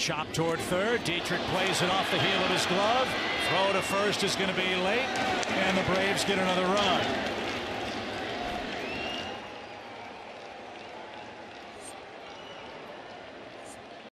Chop toward third. Dietrich plays it off the heel of his glove. Throw to first is going to be late, and the Braves get another run.